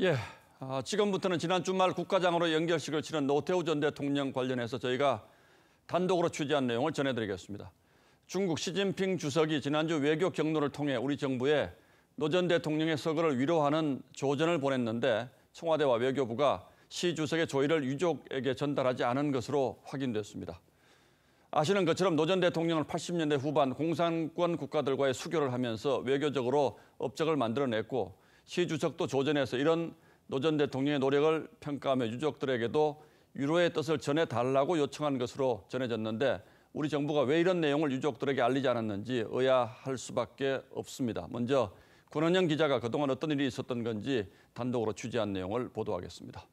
예, 아, 지금부터는 지난 주말 국가장으로 영결식을 치른 노태우 전 대통령 관련해서 저희가 단독으로 취재한 내용을 전해드리겠습니다. 중국 시진핑 주석이 지난주 외교 경로를 통해 우리 정부에 노 전 대통령의 서거를 위로하는 조전을 보냈는데 청와대와 외교부가 시 주석의 조의를 유족에게 전달하지 않은 것으로 확인됐습니다. 아시는 것처럼 노 전 대통령은 80년대 후반 공산권 국가들과의 수교를 하면서 외교적으로 업적을 만들어냈고 시 주석도 조전에서 이런 노 전 대통령의 노력을 평가하며 유족들에게도 위로의 뜻을 전해달라고 요청한 것으로 전해졌는데 우리 정부가 왜 이런 내용을 유족들에게 알리지 않았는지 의아할 수밖에 없습니다. 먼저 권은영 기자가 그동안 어떤 일이 있었던 건지 단독으로 취재한 내용을 보도하겠습니다.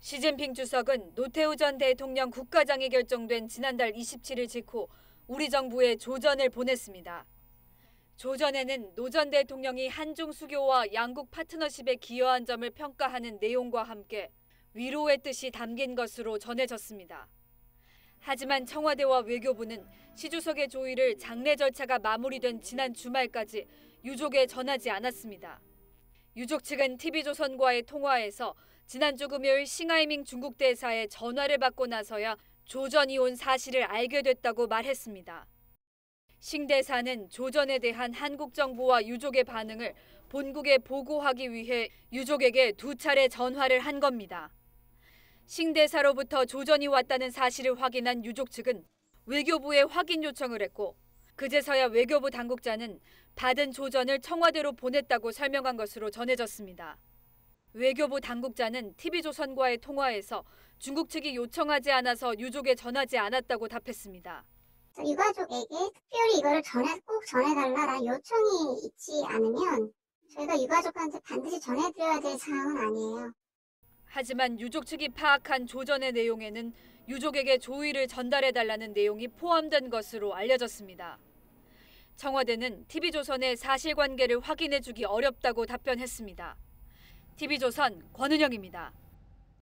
시진핑 주석은 노태우 전 대통령 국가장이 결정된 지난달 27일 직후 우리 정부에 조전을 보냈습니다. 조전에는 노전 대통령이 한중 수교와 양국 파트너십에 기여한 점을 평가하는 내용과 함께 위로의 뜻이 담긴 것으로 전해졌습니다. 하지만 청와대와 외교부는 시 주석의 조의를 장례 절차가 마무리된 지난 주말까지 유족에 전하지 않았습니다. 유족 측은 TV조선과의 통화에서 지난주 금요일 싱하이밍 중국 대사의 전화를 받고 나서야 조전이 온 사실을 알게 됐다고 말했습니다. 싱 대사는 조전에 대한 한국 정부와 유족의 반응을 본국에 보고하기 위해 유족에게 두 차례 전화를 한 겁니다. 싱 대사로부터 조전이 왔다는 사실을 확인한 유족 측은 외교부에 확인 요청을 했고 그제서야 외교부 당국자는 받은 조전을 청와대로 보냈다고 설명한 것으로 전해졌습니다. 외교부 당국자는 TV조선과의 통화에서 중국 측이 요청하지 않아서 유족에 전하지 않았다고 답했습니다. 유가족에게 특별히 이거를 전해 꼭 전해달라라는 요청이 있지 않으면 저희가 유가족한테 반드시 전해드려야 될 사항은 아니에요. 하지만 유족 측이 파악한 조전의 내용에는 유족에게 조의를 전달해달라는 내용이 포함된 것으로 알려졌습니다. 청와대는 TV조선의 사실관계를 확인해주기 어렵다고 답변했습니다. TV조선 권은영입니다.